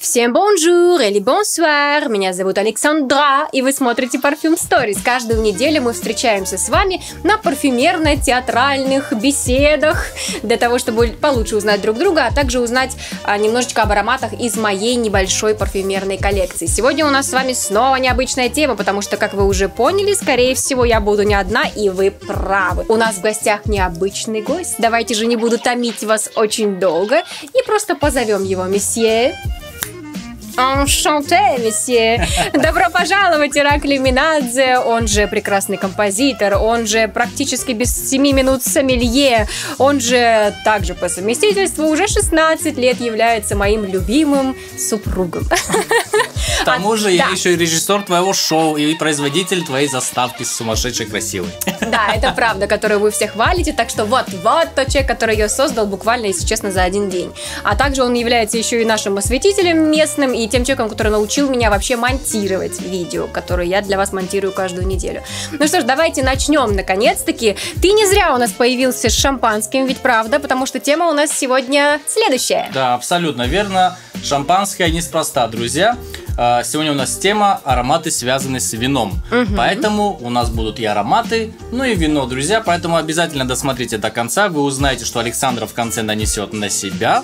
Всем bonjour или bonsoir, меня зовут Александра, и вы смотрите Парфюм Stories. Каждую неделю мы встречаемся с вами на парфюмерно-театральных беседах для того, чтобы получше узнать друг друга, а также узнать а, немножечко об ароматах из моей небольшой парфюмерной коллекции. Сегодня у нас с вами снова необычная тема, потому что, как вы уже поняли, скорее всего, я буду не одна, и вы правы. У нас в гостях необычный гость. Давайте же не буду томить вас очень долго и просто позовем его месье Enchanté, месье! Добро пожаловать, Иракли Минадзе, он же прекрасный композитор, он же практически без 7 минут сомелье, он же также по совместительству уже 16 лет является моим любимым супругом. К тому же я еще и режиссер твоего шоу и производитель твоей заставки сумасшедшей красивой. Да, это правда, которую вы все хвалите, так что вот, вот тот человек, который ее создал буквально, если честно, за один день. А также он является еще и нашим осветителем местным и тем человеком, который научил меня вообще монтировать видео, которые я для вас монтирую каждую неделю. Ну что ж, давайте начнем наконец-таки. Ты не зря у нас появился с шампанским, ведь правда, потому что тема у нас сегодня следующая. Да, абсолютно верно. Шампанское неспроста, друзья. А, сегодня у нас тема ароматы, связанные с вином. Угу. Поэтому у нас будут и ароматы, ну и вино, друзья. Поэтому обязательно досмотрите до конца. Вы узнаете, что Александра в конце нанесет на себя.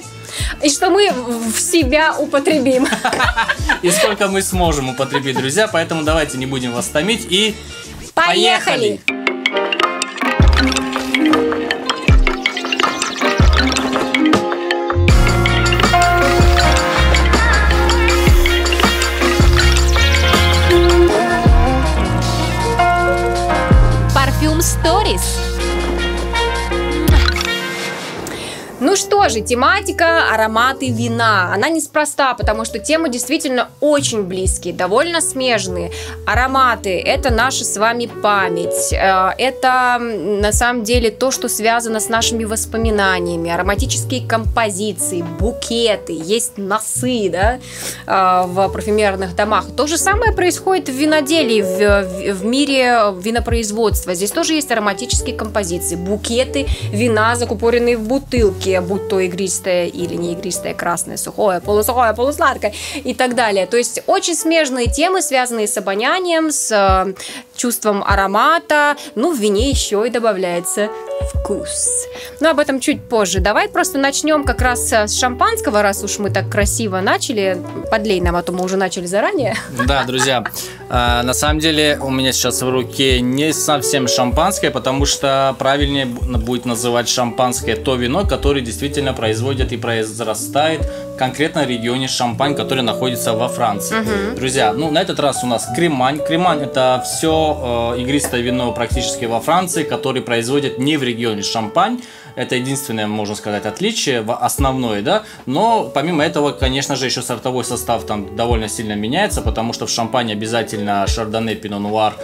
И что мы в себя употребим. И сколько мы сможем употребить, друзья. Поэтому давайте не будем вас томить и поехали! поехали! Что же, тематика ароматы вина. Она неспроста, потому что темы действительно очень близкие, довольно смежные. Ароматы – это наша с вами память. Э, это на самом деле то, что связано с нашими воспоминаниями. Ароматические композиции, букеты, есть носы да, э, в парфюмерных домах. То же самое происходит в виноделии, в, в мире винопроизводства. Здесь тоже есть ароматические композиции, букеты вина, закупоренные в бутылке будь то игристое или не игристое, красное, сухое, полусухое, полусладкое и так далее. То есть очень смежные темы, связанные с обонянием, с э, чувством аромата. Ну, в вине еще и добавляется вкус. Но об этом чуть позже. Давай просто начнем как раз с шампанского, раз уж мы так красиво начали. Подлей нам, а то мы уже начали заранее. Да, друзья, а, на самом деле у меня сейчас в руке не совсем шампанское, потому что правильнее будет называть шампанское то вино, которое действительно производит и произрастает в конкретном регионе Шампань, который находится во Франции. Угу. Друзья, ну на этот раз у нас Кремань. Кремань это все э, игристое вино практически во Франции, который производит не в регионе Шампань. Это единственное, можно сказать, отличие, основное, да. Но помимо этого, конечно же, еще сортовой состав там довольно сильно меняется, потому что в Шампане обязательно Шардоне, Пино Нуар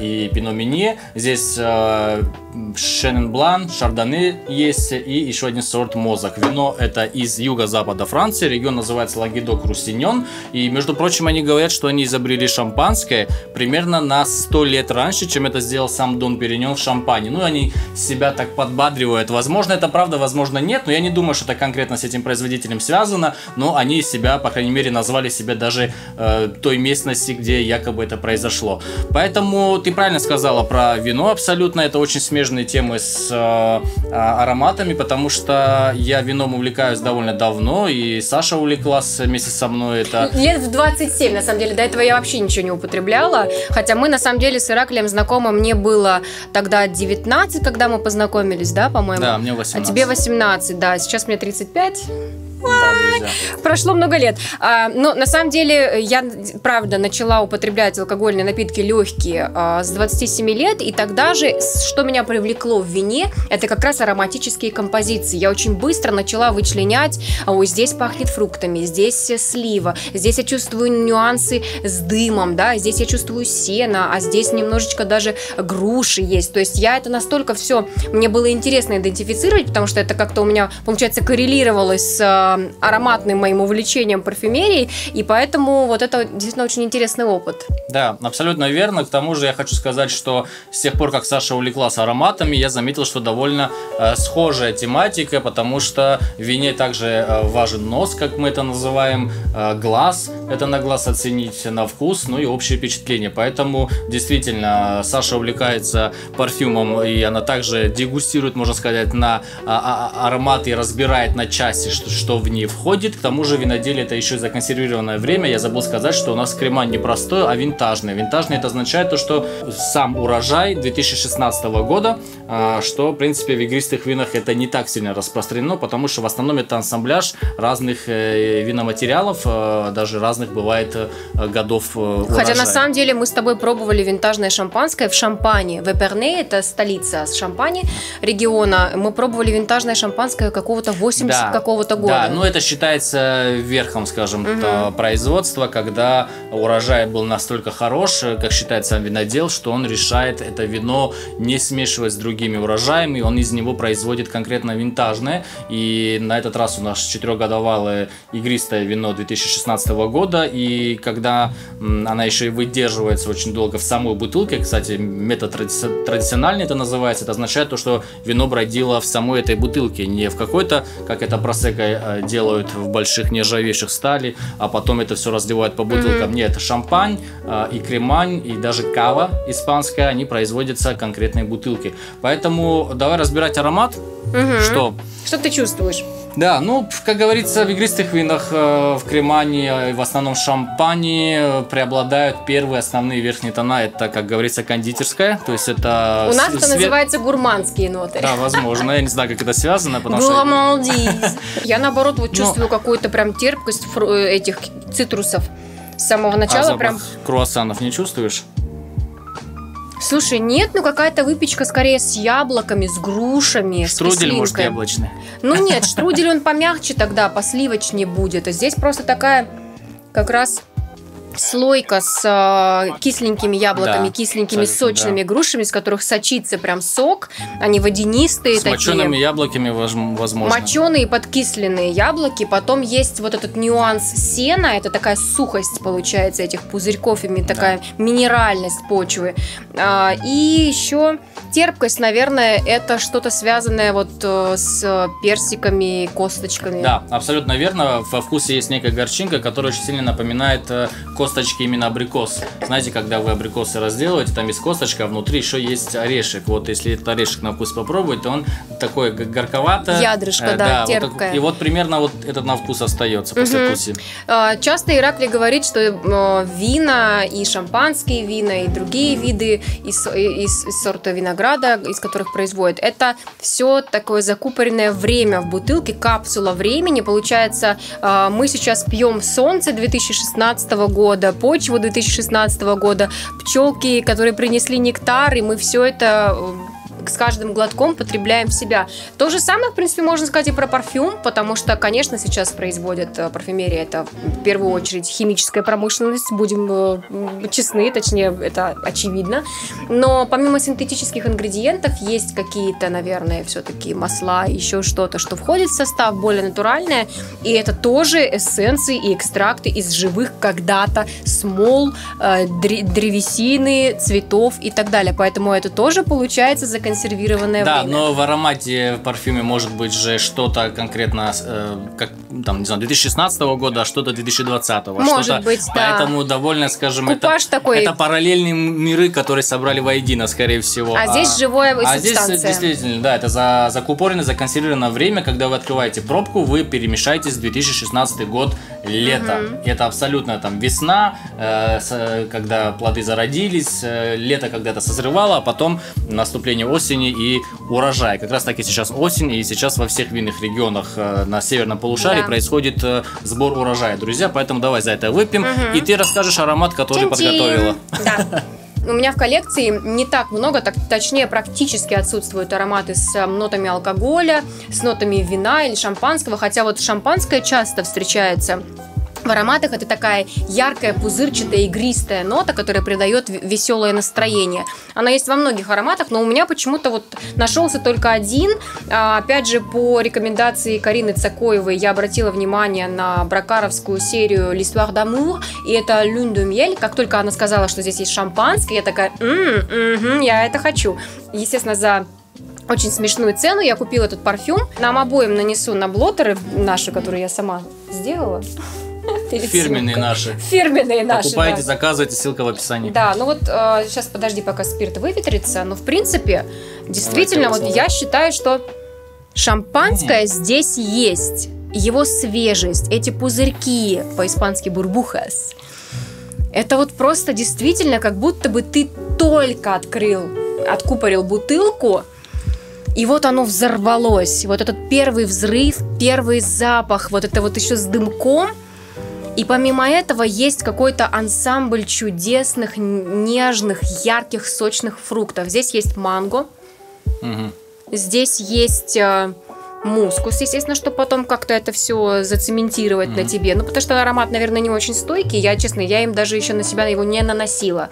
и Пино Минье. Здесь э, Шенен Блан, Шардоне есть и еще один сорт Мозак. Вино это из юго-запада Франции, регион называется Лагидок Руссиньон. И, между прочим, они говорят, что они изобрели шампанское примерно на 100 лет раньше, чем это сделал сам Дон Периньон в Шампане. Ну, они себя так подбадривают. Возможно, это правда, возможно, нет, но я не думаю, что это конкретно с этим производителем связано, но они себя, по крайней мере, назвали себя даже э, той местности, где якобы это произошло. Поэтому ты правильно сказала про вино абсолютно, это очень смежные темы с э, а, ароматами, потому что я вином увлекаюсь довольно давно, и Саша увлеклась вместе со мной. Это... Лет в 27, на самом деле, до этого я вообще ничего не употребляла, хотя мы, на самом деле, с Ираклием знакомы, мне было тогда 19, когда мы познакомились, да, по-моему? Да, мне 18. А тебе 18, да. Сейчас мне 35. Прошло много лет. А, но на самом деле я, правда, начала употреблять алкогольные напитки легкие а, с 27 лет, и тогда же, что меня привлекло в вине, это как раз ароматические композиции. Я очень быстро начала вычленять, а, ой, здесь пахнет фруктами, здесь слива, здесь я чувствую нюансы с дымом, да, здесь я чувствую сено, а здесь немножечко даже груши есть. То есть я это настолько все, мне было интересно идентифицировать, потому что это как-то у меня, получается, коррелировалось с э, ароматным моим увлечением парфюмерией, и поэтому вот это действительно очень интересный опыт. Да, абсолютно верно. К тому же я хочу сказать, что с тех пор, как Саша увлеклась ароматами, я заметил, что довольно э, схожая тематика, потому что в вине также э, важен нос, как мы это называем, э, глаз, это на глаз оценить, на вкус, ну и общее впечатление. Поэтому действительно Саша увлекается парфюмом, и она также дегустирует, можно сказать, на а, а, ароматы и разбирает на части, что, что в ней входит. К тому же виноделие это еще и законсервированное время. Я забыл сказать, что у нас креман не простой, а винтажный. Винтажный это означает то, что сам урожай 2016 года, а, что в принципе в игристых винах это не так сильно распространено, потому что в основном это ансамбляж разных э, виноматериалов, э, даже разных бывает э, годов урожая. Хотя на самом деле мы с тобой пробовали винтажное шампанское в Шампане. В Эперне, это столица Шампани региона. Мы пробовали винтажное шампанское какого-то 80 да, какого-то года. Да, ну это считается верхом, скажем, угу. производства, когда урожай был настолько хорош, как считает сам винодел, что он решает это вино не смешивать с другими урожаями, он из него производит конкретно винтажное. И на этот раз у нас четырехгодовалое игристое вино 2016 года, и когда она еще и выдерживается очень долго в самой бутылке, кстати, метод традициональный это называется, это означает то, что вино бродило в самой этой бутылке, не в какой-то, как это просека делают в больших нержавейших стали, а потом это все разливают по бутылкам. Mm-hmm. Нет, шампань э, и кремань, и даже кава испанская, они производятся конкретной бутылки. Поэтому давай разбирать аромат. Mm-hmm. Что? Что ты чувствуешь? Да, ну, как говорится, в игристых винах э, в Кремане, э, в основном шампане, э, преобладают первые основные верхние тона. Это, как говорится, кондитерская. То есть это... У нас это называется гурманские ноты. Да, возможно. Я не знаю, как это связано, потому что... Я, наоборот, вот чувствую какую-то прям терпкость этих цитрусов. С самого начала а прям... круассанов не чувствуешь? Слушай, нет, ну какая-то выпечка скорее с яблоками, с грушами, Штрудель, с может, яблочный. Ну нет, штрудель он помягче тогда, посливочнее будет. А здесь просто такая как раз слойка с э, кисленькими яблоками, да, кисленькими сочными да. грушами, с которых сочится прям сок. Они водянистые с такие. мочеными яблоками, возможно. Моченые подкисленные яблоки. Потом есть вот этот нюанс сена. Это такая сухость, получается, этих пузырьков. И такая да. минеральность почвы. А, и еще терпкость, наверное, это что-то связанное вот э, с персиками, косточками. Да, абсолютно верно. Во вкусе есть некая горчинка, которая очень сильно напоминает э, косточки именно абрикос. Знаете, когда вы абрикосы разделываете, там есть косточка, а внутри еще есть орешек. Вот если этот орешек на вкус попробовать, то он такой горковато. Ядрышко, э, да, да терпкое. Вот, и вот примерно вот этот на вкус остается после угу. вкуса. А, часто Иракли говорит, что вина и шампанские вина, и другие виды из, из, из сорта винограда, из которых производят, это все такое закупоренное время в бутылке, капсула времени. Получается, э, мы сейчас пьем солнце 2016 года, года, почву 2016 года, пчелки, которые принесли нектар, и мы все это э, с каждым глотком потребляем в себя. То же самое, в принципе, можно сказать и про парфюм, потому что, конечно, сейчас производят э, парфюмерия, это в первую очередь химическая промышленность, будем э, честны, точнее, это очевидно. Но помимо синтетических ингредиентов есть какие-то, наверное, все-таки масла, еще что-то, что входит в состав более натуральное, и это тоже эссенции и экстракты из живых когда-то смол, э, древесины, цветов и так далее. Поэтому это тоже получается законсервировано законсервированное да, время. Да, но в аромате в парфюме может быть же что-то конкретно, э, как, там, не знаю, 2016 года, а что-то 2020. Может что быть, да. Поэтому довольно, скажем, Купаж это, такой... это параллельные миры, которые собрали воедино, скорее всего. А, а здесь живое А здесь действительно, да, это за, закупорено, законсервированное время, когда вы открываете пробку, вы перемешаетесь в 2016 год лето. Угу. Это абсолютно там весна, э, с, когда плоды зародились, э, лето когда-то созревало, а потом наступление осени и урожай. Как раз таки сейчас осень, и сейчас во всех винных регионах э, на северном полушарии да. происходит э, сбор урожая, друзья. Поэтому давай за это выпьем. Угу. И ты расскажешь аромат, который Чин-чин. подготовила. Да. У меня в коллекции не так много, так, точнее практически отсутствуют ароматы с э, нотами алкоголя, с нотами вина или шампанского, хотя вот шампанское часто встречается В ароматах это такая яркая, пузырчатая, игристая нота, которая придает веселое настроение. Она есть во многих ароматах, но у меня почему-то вот нашелся только один. А, опять же, по рекомендации Карины Цакоевой я обратила внимание на бракаровскую серию L'Histoire d'amour, и это Lune de Miel. Как только она сказала, что здесь есть шампанское, я такая, м-м, я это хочу. Естественно, за очень смешную цену. Я купила этот парфюм. Нам обоим нанесу на блотеры наши, которые я сама сделала. Фирменные наши. Фирменные наши. Покупайте, да. заказывайте, ссылка в описании. Да, ну вот э, сейчас подожди, пока спирт выветрится. Но в принципе, действительно, вот я считаю, что шампанское mm. здесь есть. Его свежесть, эти пузырьки, по-испански бурбухас. Это вот просто действительно, как будто бы ты только открыл, откупорил бутылку, и вот оно взорвалось. Вот этот первый взрыв, первый запах, вот это вот еще с дымком. И помимо этого есть какой-то ансамбль чудесных, нежных, ярких, сочных фруктов. Здесь есть манго. Угу. Здесь есть э, мускус, естественно, чтобы потом как-то это все зацементировать угу. на тебе. Ну, потому что аромат, наверное, не очень стойкий. Я, честно, я им даже еще на себя его не наносила.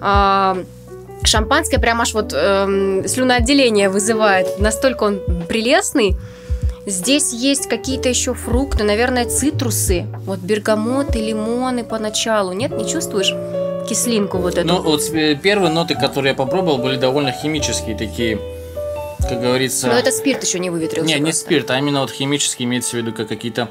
А, Шампанское прям аж вот эм, слюноотделение вызывает. Настолько он прелестный. Здесь есть какие-то еще фрукты, наверное, цитрусы. Вот бергамоты, лимоны поначалу. Нет, не чувствуешь кислинку вот эту? Ну, вот первые ноты, которые я попробовал, были довольно химические такие, как говорится... Но это спирт еще не выветрился. Не, просто. не спирт, а именно вот химические имеется в виду, как какие-то...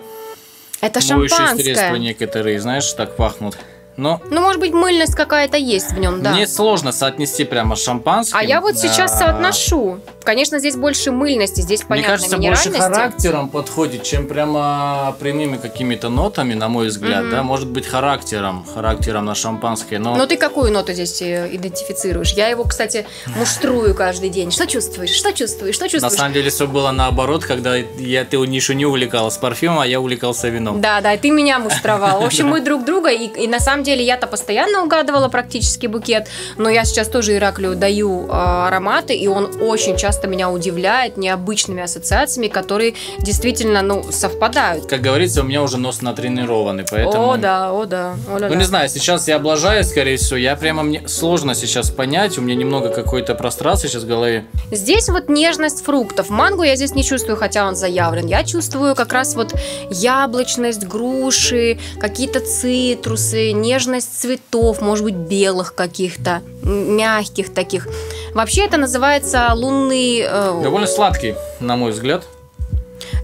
Это шампанское. средства некоторые, знаешь, так пахнут. Но ну, может быть, мыльность какая-то есть в нем, да. Мне сложно соотнести прямо с шампанским. А я вот сейчас соотношу. Конечно, здесь больше мыльности, здесь понятно Мне кажется, больше характером подходит, чем прямо прямыми какими-то нотами, на мой взгляд, mm-hmm. да, может быть характером, характером на шампанское, но... Но ты какую ноту здесь э, идентифицируешь? Я его, кстати, муштрую каждый день. Что чувствуешь? Что чувствуешь? Что чувствуешь? На самом деле все было наоборот, когда я, ты Нишу не увлекалась парфюмом, а я увлекался вином. Да, да, ты меня муштровал. В общем, мы друг друга, и, и на самом деле я-то постоянно угадывала практически букет, но я сейчас тоже Ираклию даю э, ароматы, и он очень часто меня удивляет необычными ассоциациями, которые действительно, ну, совпадают. Как говорится, у меня уже нос натренированный, поэтому... О, да, о, да. О, да ну, не знаю, сейчас я облажаюсь, скорее всего, я прямо, мне сложно сейчас понять, у меня немного какой-то пространства сейчас в голове. Здесь вот нежность фруктов. Мангу я здесь не чувствую, хотя он заявлен. Я чувствую как раз вот яблочность, груши, какие-то цитрусы, нежность цветов, может быть, белых каких-то, мягких таких. Вообще это называется лунный... Э... Довольно сладкий, на мой взгляд.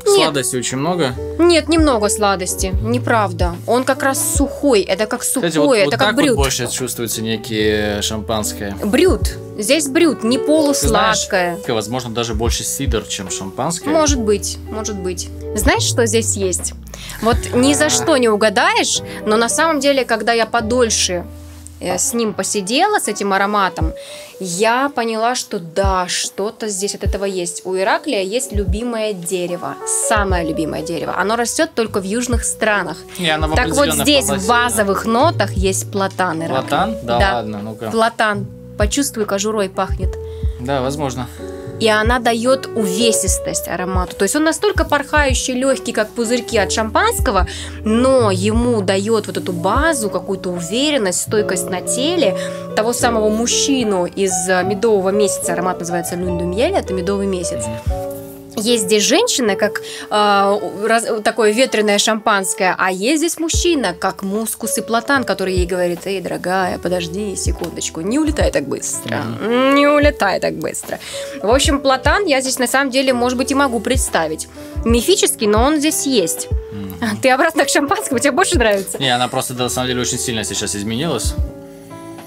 Нет. Сладости очень много? Нет, немного сладости, неправда. Он как раз сухой, это как сухой, Кстати, вот, это вот как так брют. Вот больше чувствуется некие шампанское. Брют, здесь брют, не полусладкое. Знаешь, возможно, даже больше сидр, чем шампанское. Может быть, может быть. Знаешь, что здесь есть? Вот ни за что не угадаешь, но на самом деле, когда я подольше э, с ним посидела, с этим ароматом, я поняла, что да, что-то здесь от этого есть. У Ираклия есть любимое дерево, самое любимое дерево. Оно растет только в южных странах. И оно так вот здесь полосе, в базовых да. нотах есть платан Ираклия. Платан? Да, да. ладно, ну-ка. Платан. Почувствуй, кожурой пахнет. Да, возможно и она дает увесистость аромату. То есть он настолько порхающий, легкий, как пузырьки от шампанского, но ему дает вот эту базу, какую-то уверенность, стойкость на теле того самого мужчину из медового месяца. Аромат называется Люндумьель, это медовый месяц есть здесь женщина, как э, раз, такое ветреное шампанское, а есть здесь мужчина, как мускус и платан, который ей говорит, эй, дорогая, подожди секундочку, не улетай так быстро, не улетай так быстро. В общем, платан я здесь на самом деле, может быть, и могу представить. Мифический, но он здесь есть. Ты обратно к шампанскому, тебе больше нравится? Не, она просто, на самом деле, очень сильно сейчас изменилась.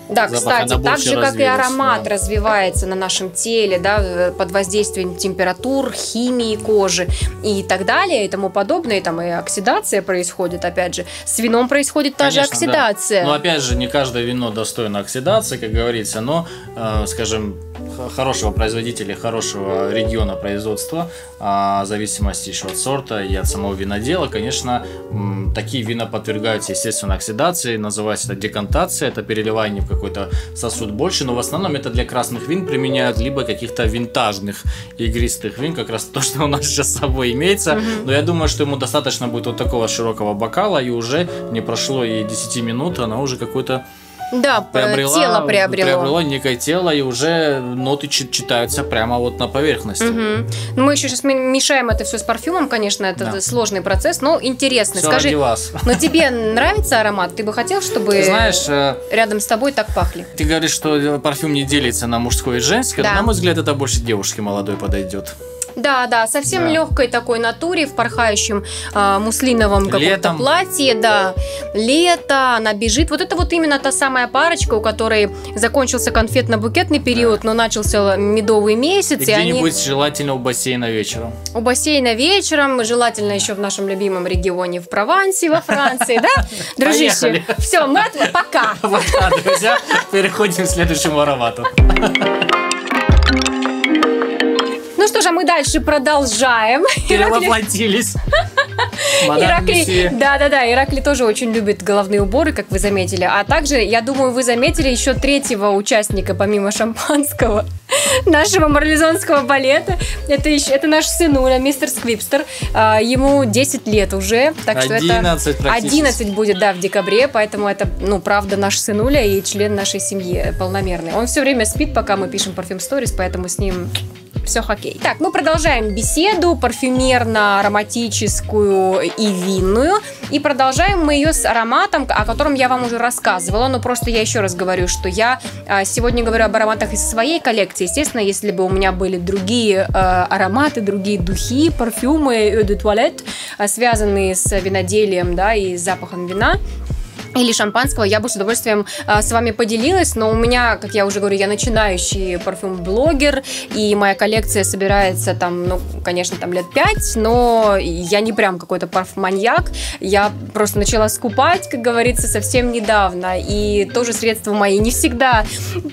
Да, Запах, кстати, так же, как и аромат да. развивается на нашем теле, да, под воздействием температур, химии кожи и так далее, и тому подобное, и там и оксидация происходит, опять же. С вином происходит та Конечно, же оксидация. Да. Но опять же, не каждое вино достойно оксидации, как говорится, но, э, скажем, хорошего производителя, хорошего региона производства, а, в зависимости еще от сорта и от самого винодела, конечно, такие вина подвергаются, естественно, оксидации, называется это декантация, это переливание в какой-то сосуд больше, но в основном это для красных вин применяют, либо каких-то винтажных игристых вин, как раз то, что у нас сейчас с собой имеется, но я думаю, что ему достаточно будет вот такого широкого бокала, и уже не прошло и 10 минут, она уже какой-то да, приобрела, тело приобрело. Приобрело некое тело, и уже ноты читаются прямо вот на поверхности. Угу. Ну, мы еще сейчас мешаем это все с парфюмом, конечно, это да. сложный процесс, но интересный. Все Скажи, вас. но тебе нравится аромат? Ты бы хотел, чтобы Знаешь, э, рядом с тобой так пахли? Ты говоришь, что парфюм не делится на мужской и женский, да. но, на мой взгляд, это больше девушке молодой подойдет. Да, да, совсем да. легкой такой натуре, в порхающем э, муслиновом каком-то платье, да. Лето, она бежит. Вот это вот именно та самая парочка, у которой закончился конфетно-букетный период, да. но начался медовый месяц. И, и где-нибудь они... желательно у бассейна вечером. У бассейна вечером, желательно еще в нашем любимом регионе в Провансе, во Франции, да? Дружище, все, мы пока. Пока, друзья. Переходим к следующему аромату что мы дальше продолжаем. Перевоплотились. Иракли, да, да, да, Иракли тоже очень любит головные уборы, как вы заметили. А также, я думаю, вы заметили еще третьего участника, помимо шампанского, нашего марлезонского балета. Это, еще, это наш сынуля, мистер Сквипстер. А, ему 10 лет уже, так что 11 это 11 будет, да, в декабре, поэтому это, ну, правда, наш сынуля и член нашей семьи полномерный. Он все время спит, пока мы пишем парфюм сторис, поэтому с ним все хоккей. Так, мы продолжаем беседу парфюмерно-ароматическую и винную. И продолжаем мы ее с ароматом, о котором я вам уже рассказывала. Но просто я еще раз говорю, что я а, сегодня говорю об ароматах из своей коллекции. Естественно, если бы у меня были другие а, ароматы, другие духи, парфюмы, eau de toilette, а, связанные с виноделием да, и запахом вина, или шампанского, я бы с удовольствием а, с вами поделилась, но у меня, как я уже говорю, я начинающий парфюм-блогер, и моя коллекция собирается там, ну, конечно, там лет пять, но я не прям какой-то парфманьяк, я просто начала скупать, как говорится, совсем недавно, и тоже средства мои не всегда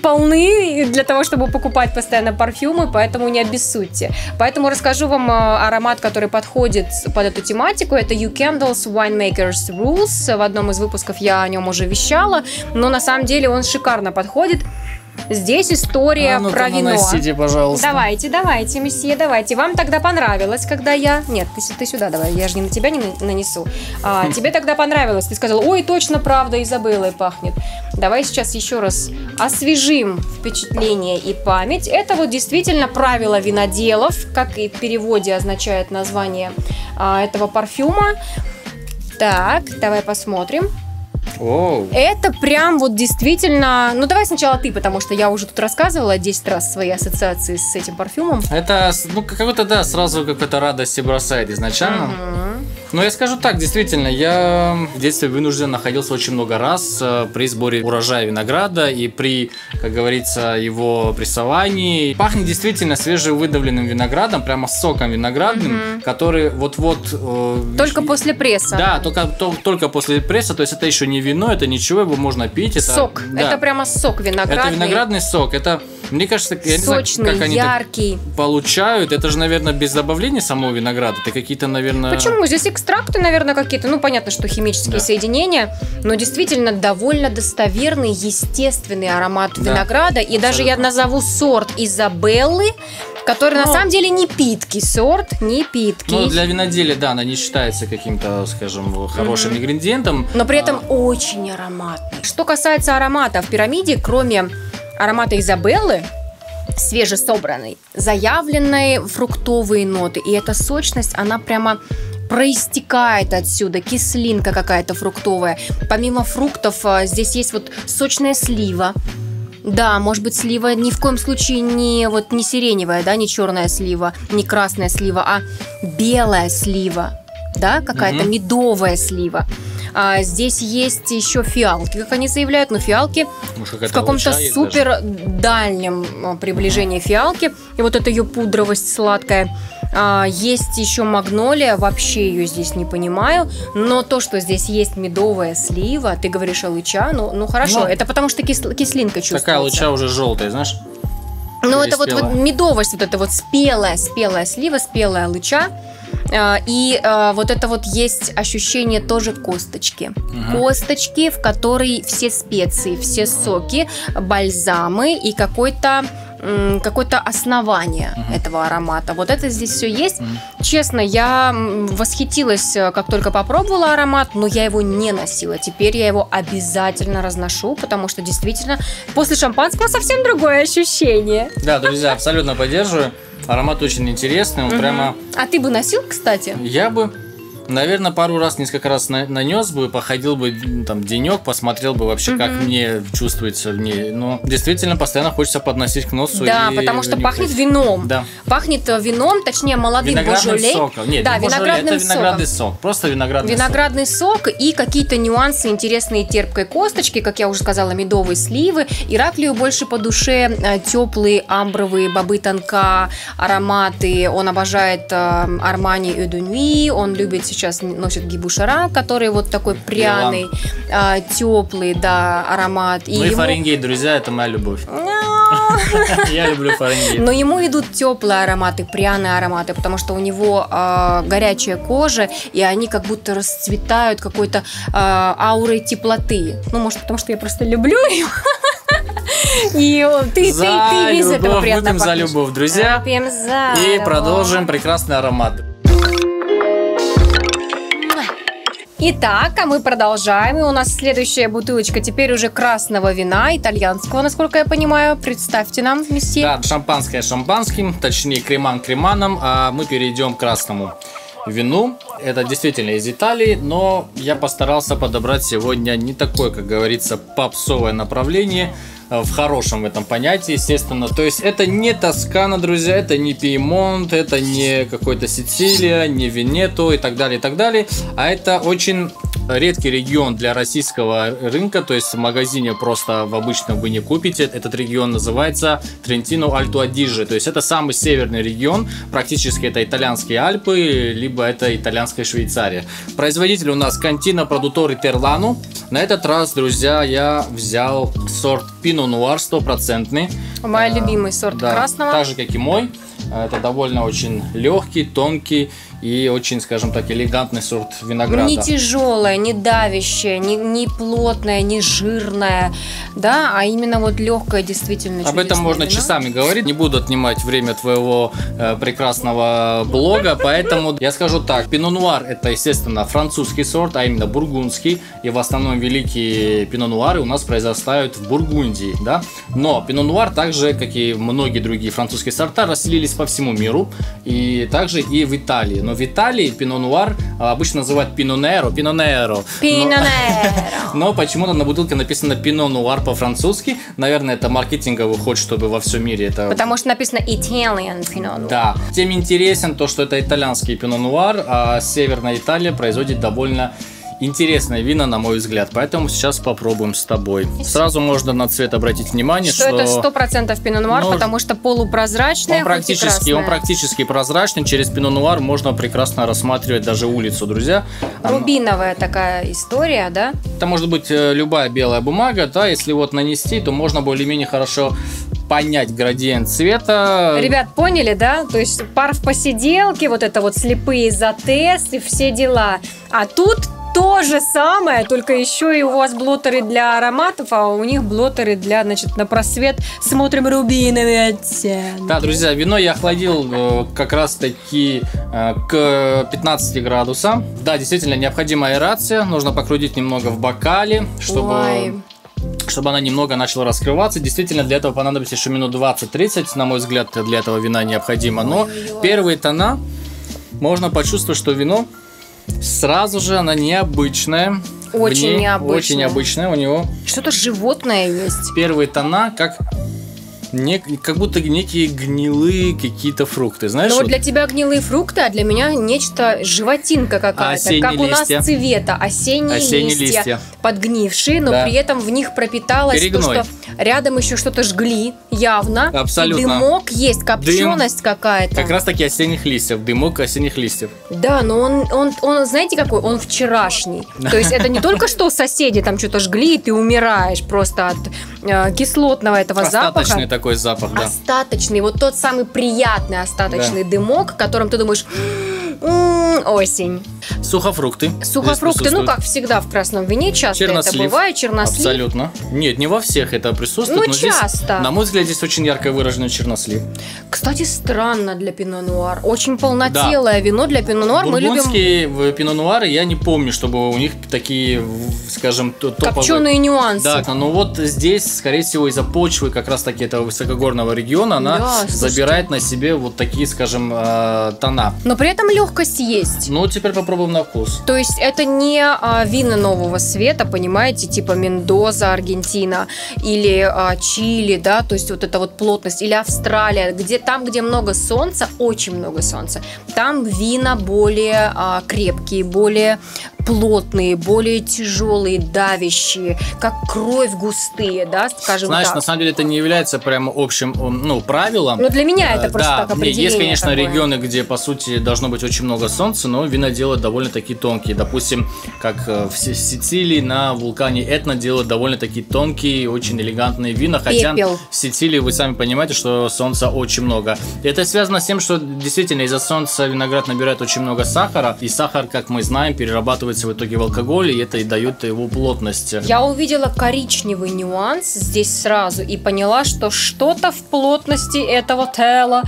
полны для того, чтобы покупать постоянно парфюмы, поэтому не обессудьте. Поэтому расскажу вам а, аромат, который подходит под эту тематику, это You Candles Winemakers Rules, в одном из выпусков я о нем уже вещала, но на самом деле он шикарно подходит. Здесь история а, ну про вино. Наносите, пожалуйста. Давайте, давайте, месье, давайте. Вам тогда понравилось, когда я... Нет, ты, ты сюда давай, я же не на тебя не нанесу. А, тебе тогда понравилось. Ты сказал, ой, точно правда Изабеллой пахнет. Давай сейчас еще раз освежим впечатление и память. Это вот действительно правило виноделов, как и в переводе означает название а, этого парфюма. Так, давай посмотрим. Оу. Это прям вот действительно... Ну, давай сначала ты, потому что я уже тут рассказывала 10 раз свои ассоциации с этим парфюмом. Это, ну, как-то, да, сразу какая-то радость бросает изначально. Угу. Но я скажу так, действительно, я в детстве вынужден находился очень много раз э, при сборе урожая винограда и при, как говорится, его прессовании. Пахнет действительно свежевыдавленным виноградом, прямо соком виноградным, угу. который вот-вот... Э, только после пресса. Да, только, то, только после пресса, то есть это еще не вино, это ничего, его можно пить. Это, сок, да. это прямо сок виноградный. Это виноградный сок, это мне кажется, я Сочный, не знаю, как они яркий. получают. Это же, наверное, без добавления самого винограда. Это какие-то, наверное... Почему? Здесь экстракты, наверное, какие-то. Ну, понятно, что химические да. соединения. Но действительно довольно достоверный, естественный аромат да. винограда. И даже я назову сорт Изабеллы, который ну, на самом деле не питкий сорт, не питкий. Ну, для виноделия, да, она не считается каким-то, скажем, хорошим mm-hmm. ингредиентом. Но при этом а... очень ароматный. Что касается аромата в пирамиде, кроме аромата Изабеллы, свежесобранный, заявленные фруктовые ноты. И эта сочность, она прямо проистекает отсюда, кислинка какая-то фруктовая. Помимо фруктов а, здесь есть вот сочная слива, да, может быть, слива ни в коем случае не вот не сиреневая, да, не черная слива, не красная слива, а белая слива, да, какая-то угу. медовая слива. А, здесь есть еще фиалки, как они заявляют, но фиалки Может, в каком-то супер дальнем а, приближении фиалки. И вот эта ее пудровость сладкая. А, есть еще магнолия, вообще ее здесь не понимаю. Но то, что здесь есть медовая слива, ты говоришь о лыча, ну, ну хорошо, ну, это потому что кис, кислинка чувствуется. Такая лыча уже желтая, знаешь? Ну, это вот, вот медовость, вот это вот спелая, спелая слива, спелая лыча. А, И а, вот это вот есть ощущение тоже косточки. Мгм. Косточки, в которой все специи, все соки, бальзамы и какой-то какое-то основание Мгм. этого аромата. Вот это здесь все есть. Мгм. Честно, я восхитилась, э, как только попробовала аромат, но я его не носила. Теперь я его обязательно разношу, потому что действительно после шампанского совсем другое ощущение. Да, друзья, абсолютно поддерживаю. Аромат очень интересный, он Мгм. прямо... А ты бы носил, кстати? Я бы, наверное, пару раз, несколько раз на- нанес бы, походил бы там денек, посмотрел бы вообще, как Мгм. мне чувствуется в ней. Но действительно, постоянно хочется подносить к носу. Да, и потому что пахнет вином. Да. Пахнет э, вином, точнее молодым Виноградным божолей. соком. Нет, Да, не виноградным это виноградный соком. сок. Просто виноградный, Виноградный сок и какие-то нюансы интересные терпкой косточки, как я уже сказала, медовые сливы. Ираклию больше по душе э, теплые амбровые бобы тонка, ароматы. Он обожает Армани и Nuit. Он любит сейчас носит гибушара, который вот такой пряный, теплый, да, аромат. сок. Ну и ему- Фаренгейт, друзья, это моя любовь. Я люблю Фаренгейт. Но ему идут теплые ароматы, пряные ароматы, потому что у него э, горячая кожа, и они как будто расцветают какой-то э, аурой теплоты. Ну, может, потому что я просто люблю его. И ты, ты, За ты из этого любовь, приятно выпьем за любовь, друзья. Выпьем за И любовь. продолжим прекрасный аромат. Итак, а мы продолжаем. И у нас следующая бутылочка теперь уже красного вина, итальянского, насколько я понимаю. Представьте нам, месье. Да, шампанское шампанским, точнее креман креманом, а мы перейдем к красному вину. Это действительно из Италии, но я постарался подобрать сегодня не такое, как говорится, попсовое направление, э, в хорошем этом понятии, естественно. То есть это не Тоскана, друзья, это не Пьемонт, это не какой-то Сицилия, не Венето и так далее, и так далее. А это очень редкий регион для российского рынка, то есть в магазине просто в обычном вы не купите. Этот регион называется Трентино Альто Адиже, то есть это самый северный регион, практически это итальянские Альпы, либо это итальянская Швейцария. Производитель у нас Кантина Продуторы Терлану. На этот раз, друзья, я взял сорт Пино Нуар стопроцентный. Мой А, любимый сорт Да, красного. так же, как и мой. Это довольно очень легкий, тонкий и очень, скажем так, элегантный сорт винограда. Не тяжелая, не давящая, не, не плотная, не жирная, да, а именно вот легкая, действительно. Об этом можно вино. часами говорить. Не буду отнимать время твоего э, прекрасного блога, поэтому я скажу так. Пино Нуар это, естественно, французский сорт, а именно бургундский. И в основном великие пино нуары у нас произрастают в Бургундии, да. Но пино Нуар, так же, как и многие другие французские сорта, расселились по всему миру. И также и в Италии. Но в Италии пино Нуар а, обычно называют pinot nero, pinot nero. Pinot No- Nero. но почему-то на бутылке написано Пино Нуар по-французски. Наверное, это маркетинговый ход, чтобы во всем мире это... Потому что написано Italian Pinot Noir. Да. Тем интересен то, что это итальянский Пино Нуар, а Северная Италия производит довольно интересное вино, на мой взгляд. Поэтому сейчас попробуем с тобой. Сразу можно на цвет обратить внимание, Что, это сто процентов пино нуар, Ну, потому что полупрозрачная, он практически, он практически прозрачный. Через Пино Нуар можно прекрасно рассматривать даже улицу, друзья. Рубиновая такая история, да? Это может быть э, любая белая бумага, да, если вот нанести, то можно более-менее хорошо понять градиент цвета. Ребят, поняли, да? То есть пар в посиделке, вот это вот слепые за тест и все дела. А тут то же самое, только еще и у вас блотеры для ароматов, а у них блотеры для, значит, на просвет смотрим рубиновый оттенок. Да, друзья, вино я охладил э, как раз таки э, к 15 градусам. Да, действительно, необходима аэрация. Нужно покрутить немного в бокале, чтобы, Ой. чтобы она немного начала раскрываться. Действительно, для этого понадобится еще минут 20-30, на мой взгляд, для этого вина необходимо. Но первые тона можно почувствовать, что вино сразу же она необычная. Очень необычная. Очень необычная. У него Что-то животное есть. первые тона как, не, как будто некие гнилые какие-то фрукты. Знаешь, Ну вот вот для тебя гнилые фрукты, а для меня нечто животинка какая-то. Как у нас листья. цвета. Осенние, Осенние листья, листья. подгнившие, но Да. при этом в них пропиталось Перегной. то, что рядом еще что-то жгли, явно. Абсолютно. И дымок есть, копченость какая-то. как раз таки осенних листьев, дымок осенних листьев. Да, но он, он, он, знаете какой? Он вчерашний. То есть это не только что соседи там что-то жгли, и ты умираешь просто от э, кислотного этого запаха. Такой запах, да. Остаточный, вот тот самый приятный остаточный дымок, которым ты думаешь, «М, осень. Сухофрукты. здесь Сухофрукты, ну как всегда в красном вине, часто это Чернослив. бывает, чернослив. Абсолютно. Нет, не во всех это присутствует. Ну, но здесь, часто. на мой взгляд, здесь очень ярко выраженный чернослив. Кстати, странно для пино нуар. Очень полнотелое вино для пино нуар. Мы любим в пино нуары я не помню, чтобы у них такие, скажем, топовые. копченые нюансы. Да, но вот здесь, скорее всего, из-за почвы как раз-таки этого высокогорного региона, она Да, слушайте. забирает на себе вот такие, скажем, э, тона. Но при этом легкость есть. Ну, теперь попробуем на вкус. То есть это не а, вина нового света, понимаете, типа Мендоза, Аргентина или а, Чили, да, то есть вот эта вот плотность, или Австралия, где там, где много солнца, очень много солнца, там вина более а, крепкие, более плотные, более тяжелые, давящие, как кровь густые, да, скажем Знаешь, так. на самом деле это не является прямо общим, ну, правилом. Ну, для меня это Э, просто да, так определение Есть, конечно, такое. регионы, где, по сути, должно быть очень много солнца, но вина делают довольно-таки тонкие. Допустим, как э, в Си- Сицилии на вулкане Этна делают довольно-таки тонкие, очень элегантные вина. Хотя Пепел. в Сицилии, вы сами понимаете, что солнца очень много. Это связано с тем, что действительно из-за солнца виноград набирает очень много сахара, и сахар, как мы знаем, перерабатывается в итоге в алкоголь, и это и дает его плотность. Я увидела коричневый нюанс здесь сразу и поняла, что что-то в плотности этого тела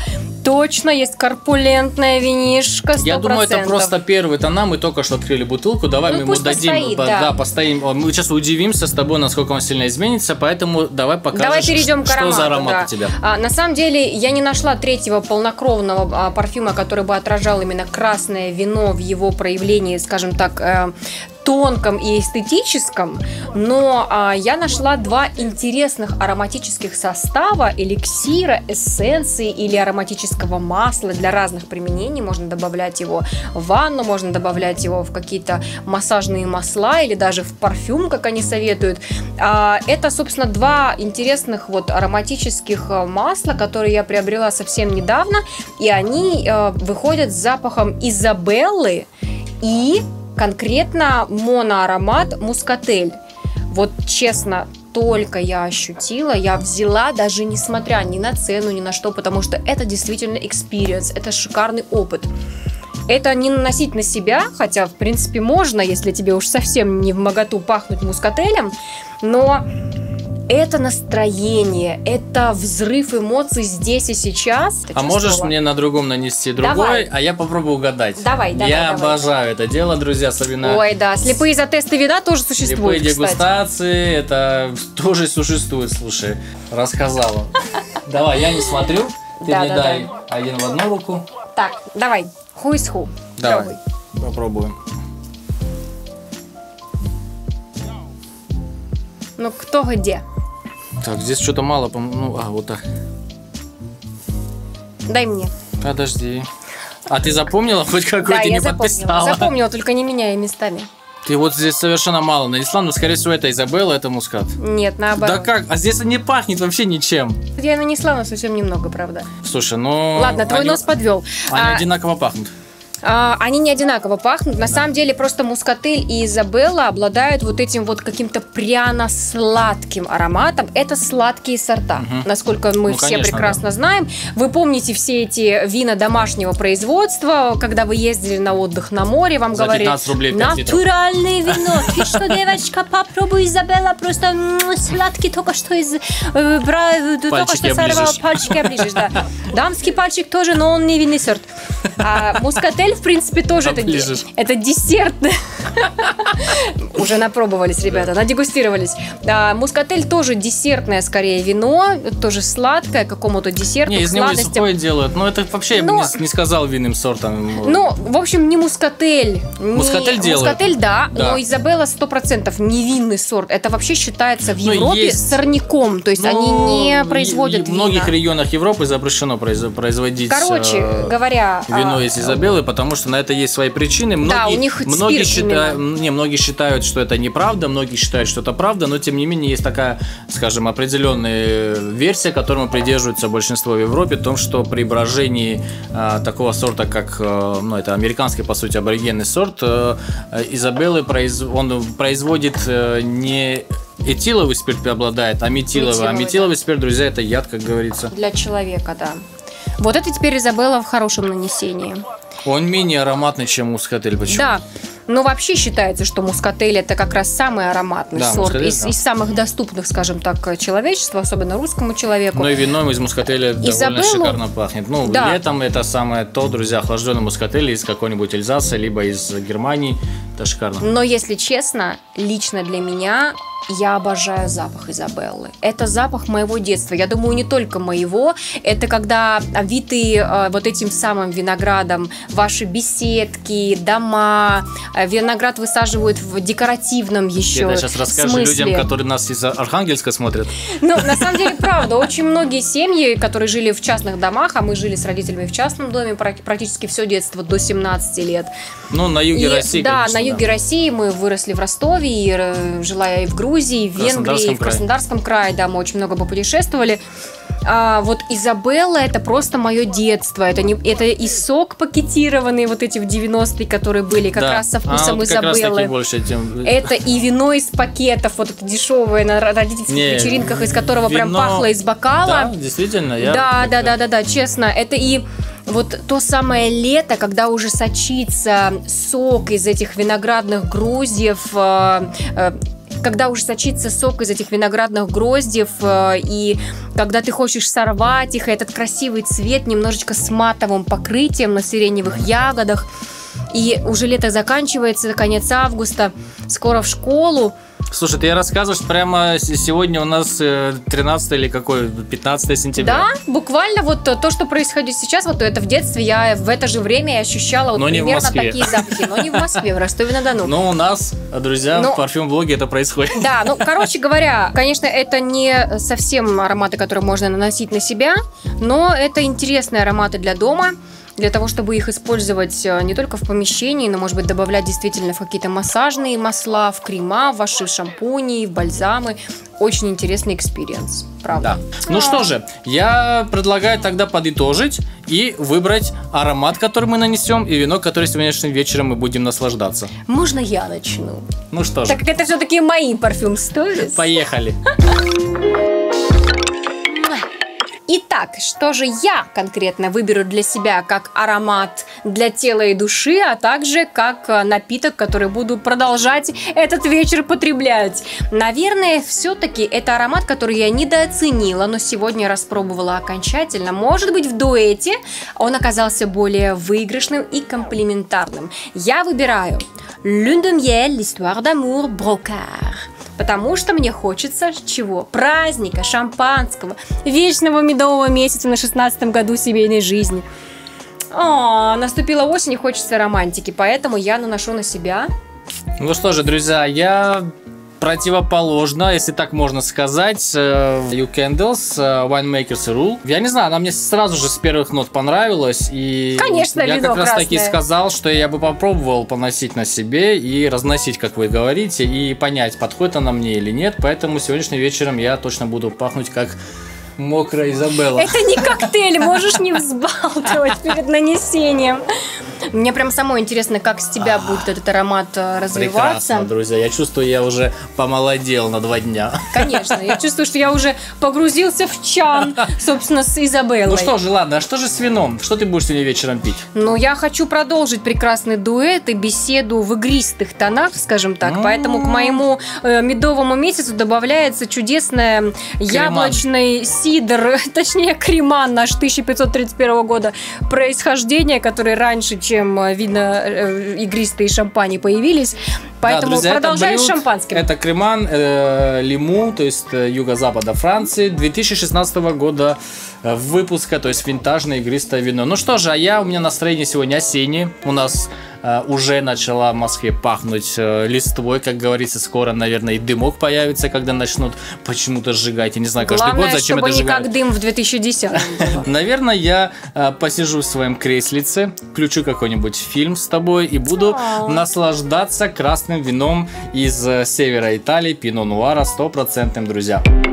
точно есть корпулентная винишка 100%. Я думаю, это просто первый тона. Мы только что открыли бутылку. Давай Ну, мы ему дадим. постоит, по- да. постоим. Мы сейчас удивимся с тобой, насколько он сильно изменится. Поэтому давай покажешь, Давай перейдем к что аромату. за аромат да. у тебя. А, на самом деле, я не нашла третьего полнокровного а, парфюма, который бы отражал именно красное вино в его проявлении, скажем так, э, тонком и эстетическом, но а, я нашла два интересных ароматических состава, эликсира, эссенции или ароматического масла для разных применений. Можно добавлять его в ванну, можно добавлять его в какие-то массажные масла или даже в парфюм, как они советуют. А, Это, собственно, два интересных вот ароматических э, масла, которые я приобрела совсем недавно, и они э, выходят с запахом Изабеллы и конкретно моноаромат мускатель. Вот честно, только я ощутила, я взяла, даже несмотря ни на цену, ни на что, потому что это действительно experience, это шикарный опыт. Это не наносить на себя, хотя, в принципе, можно, если тебе уж совсем не в моготу пахнуть мускателем, но это настроение, это взрыв эмоций здесь и сейчас. Ты А можешь мне на другом нанести другой, Давай. а я попробую угадать. Давай, давай, Я давай. обожаю это дело, друзья, особенно Ой, да, слепые за тесты вина тоже слепые существуют, кстати. дегустации. Это тоже существует, слушай, рассказала. Давай, я не смотрю. Ты мне да, дай один в одну руку. Так, давай, who is who? Давай, попробуем. Ну, кто где? Так, здесь что-то мало, по- ну, а, вот так. Дай мне. Подожди. А ты запомнила хоть какой да, ты я не запомнила. подписала? Запомнила, только не меняя местами. Ты вот здесь совершенно мало нанесла, но скорее всего это Изабелла, это мускат. Нет, наоборот. Да как? А здесь не пахнет вообще ничем. Я нанесла, но совсем немного, правда. Слушай, ну... Ладно, твой они- нос подвел. Они А, одинаково пахнут. А, они не одинаково пахнут. На самом деле, просто мускатель и Изабелла обладают вот этим вот каким-то пряно-сладким ароматом. Это сладкие сорта, Мгм. насколько мы Ну, все конечно, прекрасно знаем. Вы помните все эти вина домашнего производства, когда вы ездили на отдых на море, вам За говорили... 15 рублей 5 литров. Натуральное вино. Ты что, девочка, попробуй, Изабелла, просто сладкий только что из... э, бра- э, только что сорвал, пальчики оближешь, да. Дамский пальчик тоже, но он не винный сорт. А мускатель, в принципе, тоже это, это десерт. Уже напробовались, ребята, надегустировались. А, мускатель тоже десертное, скорее, вино, тоже сладкое, какому-то десерту, Не, из него сухое делают. Но это вообще я бы Но- не, не сказал винным сортом. Ну, в общем, не мускатель. Не- Мускатель делают. Мускатель, да, Да. но Изабелла 100% невинный сорт. Это вообще считается в Ну, Европе есть. сорняком. То есть Ну, они не производят и В многих вина. регионах Европы запрещено произ- производить Короче э, говоря, вино а, из Изабеллы, потому что на это есть свои причины. Да, Многие, у них многие, считают, не, многие считают, что это неправда, многие считают, что это правда, но тем не менее есть такая, скажем, определенная версия, которому придерживается большинство в Европе, о том, что при брожении э, такого сорта, как, э, ну, это американский, по сути, аборигенный сорт, э, Изабеллы, произ- он производит э, не этиловый спирт преобладает, а метиловый. Метиловый, а метиловый спирт, друзья, это яд, как говорится. Для человека, да. Вот это теперь Изабелла в хорошем нанесении. Он менее ароматный, чем мускатель. Почему? Да. Но вообще считается, что мускатель это как раз самый ароматный Да, сорт мускатель, из, да. из самых доступных, скажем так, человечеству, особенно русскому человеку. Но и вином из мускателя довольно Изабеллу- шикарно пахнет. Ну, Да. летом это самое то, друзья, охлажденный мускатель из какой-нибудь Эльзаса, либо из Германии. Это шикарно. Но если честно, лично для меня я обожаю запах Изабеллы. Это запах моего детства. Я думаю, не только моего. Это когда обвитые э, вот этим самым виноградом ваши беседки, дома. Э, Виноград высаживают в декоративном еще Это сейчас расскажи смысле. людям, которые нас из Архангельска смотрят. Ну, на самом деле, правда, очень многие семьи, которые жили в частных домах, а мы жили с родителями в частном доме прак- практически все детство до 17 лет. Ну, на юге И, России, Да, конечно, на юге России мы выросли в Ростове, и э, жила я и в Грузии, и в Венгрии, в. Краснодарском крае, да, мы очень много попутешествовали. А, вот Изабелла это просто мое детство. Это, не, это и сок пакетированный, вот эти в 90-е, которые были как Да. раз со А, вкусом вот раз таки Изабеллы. больше. Это и вино из пакетов, вот это дешевое на родительских Не, вечеринках, из которого прям вино- пахло из бокала. Да, действительно. Я... Да, да, да, да, да, честно. Это и вот то самое лето, когда уже сочится сок из этих виноградных гроздьев, э, э, когда уже сочится сок из этих виноградных гроздьев, э, и когда ты хочешь сорвать их, и этот красивый цвет немножечко с матовым покрытием на сиреневых ягодах. И уже лето заканчивается, конец августа, скоро в школу. Слушай, ты рассказываешь прямо сегодня у нас э, 13 или какой, 15 сентября. Да, буквально вот то, то, что происходит сейчас, вот это в детстве я в это же время я ощущала вот Но примерно такие запахи, но не в Москве, в Ростове-на-Дону. Но у нас, друзья, Ну- в парфюм-блоге это происходит. Да, ну, короче говоря, конечно, это не совсем ароматы, которые можно наносить на себя, но это интересные ароматы для дома, для того, чтобы их использовать э, не только в помещении, но, может быть, добавлять действительно в какие-то массажные масла, в крема, в ваши шампуни, в бальзамы. Очень интересный experience, правда. Да. Ну что же, я предлагаю тогда подытожить и выбрать аромат, который мы нанесем, и вино, которое сегодняшним вечером мы будем наслаждаться. Можно я начну? Ну что же, Так как это все-таки мои парфюм stories. поехали. Итак, что же я конкретно выберу для себя как аромат для тела и души, а также как э, напиток, который буду продолжать этот вечер потреблять? Наверное, все-таки это аромат, который я недооценила, но сегодня распробовала окончательно. Может быть, в дуэте он оказался более выигрышным и комплементарным. Я выбираю Lune de miel, l'histoire d'amour, Brocard. Потому что мне хочется чего? Праздника, шампанского, вечного медового месяца на 16 году семейной жизни. О, наступила осень и хочется романтики, поэтому я наношу на себя. Ну что же, друзья, я противоположно, если так можно сказать, э, You Candles, э, Winemaker's Rule. Я не знаю, она мне сразу же с первых нот понравилась. И Конечно, я как раз таки сказал, что я бы попробовал поносить на себе и разносить, как вы говорите, и понять, подходит она мне или нет. Поэтому сегодняшним вечером я точно буду пахнуть как мокрая Изабелла. Это не коктейль, можешь не взбалтывать перед нанесением. Мне прям самой интересно, как с тебя будет этот аромат э, развиваться. Прекрасно, друзья. Я чувствую, я уже помолодел на два дня. Конечно, я чувствую, что я уже погрузился в чан, собственно, с Изабеллой. Ну что же, ладно, а что же с вином? Что ты будешь сегодня вечером пить? Но я хочу продолжить прекрасный дуэт и беседу в игристых тонах, скажем так. М. Поэтому к моему э, медовому месяцу добавляется чудесная яблочный сидр, точнее креман наш 1531 года происхождения, который раньше, чем э, видно э, игристые шампани появились. Поэтому Да, друзья, это с шампанским. Это креман э, Лиму, то есть э, юго-запада Франции, 2016 года э, выпуска, то есть винтажное игристое вино. Ну что же, а я, у меня настроение сегодня осеннее. У нас э, уже начала в Москве пахнуть э, листвой, как говорится, скоро, наверное, и дымок появится, когда начнут почему-то сжигать. Я не знаю, каждый Главное, год зачем чтобы это не сжигают. как дым в 2010 было. Наверное, я э, посижу в своем креслице, включу какой-нибудь фильм с тобой и буду наслаждаться красным вином из э, севера Италии, Пино Нуара, стопроцентным, друзья. Ну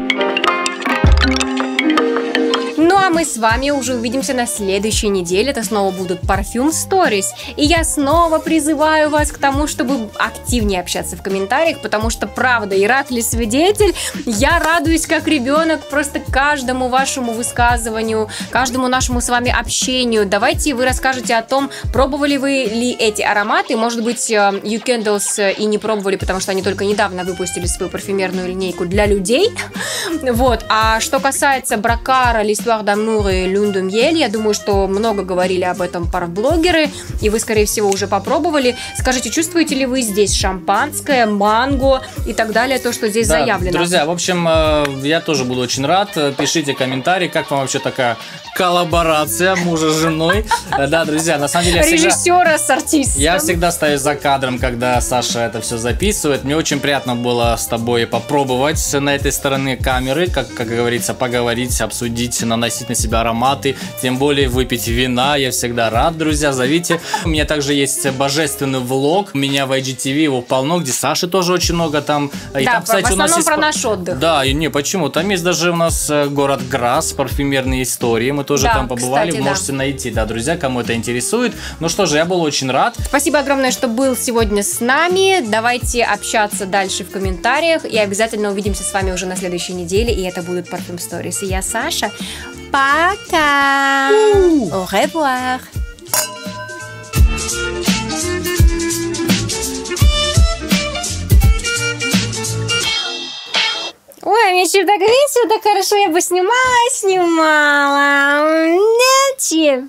а мы с вами уже увидимся на следующей неделе. Это снова будут Parfum Stories. И я снова призываю вас к тому, чтобы активнее общаться в комментариях, потому что, правда, Иракли свидетель. Я радуюсь как ребенок просто каждому вашему высказыванию, каждому нашему с вами общению. Давайте вы расскажете о том, пробовали вы ли эти ароматы. Может быть, You Candles и не пробовали, потому что они только недавно выпустили свою парфюмерную линейку для людей. Вот. А что касается Бракара, L'Histoire d'amour и Люнду Мьель, я думаю, что много говорили об этом парблогеры, и вы, скорее всего, уже попробовали. Скажите, чувствуете ли вы здесь шампанское, манго и так далее, то, что здесь Да, заявлено? Друзья, в общем, э, я тоже буду очень рад. Пишите комментарии, как вам вообще такая коллаборация мужа с женой. Э, Да, друзья, на самом деле. Режиссера с артистом. Я всегда стою за кадром, когда Саша это все записывает. Мне очень приятно было с тобой попробовать на этой стороне камеры, как, как говорится, поговорить, обсудить, наносить на себя ароматы, тем более выпить вина. Я всегда рад, друзья, зовите. У меня также есть божественный влог. У меня в IGTV его полно, где Саши тоже очень много там. И Да, там, в кстати, у нас основном есть про наш отдых. Да, и не, почему? Там есть даже у нас э, город Грасс, парфюмерные истории. Мы тоже Да, там побывали, кстати, да. можете найти, да, друзья, кому это интересует. Ну что же, я был очень рад. Спасибо огромное, что был сегодня с нами. Давайте общаться дальше в комментариях. И обязательно увидимся с вами уже на следующей неделе. И это будут Parfum Stories. И я Саша. Пока! Au revoir! Ой, мне что так весело, так хорошо, я бы снимала, снимала. М, Нет,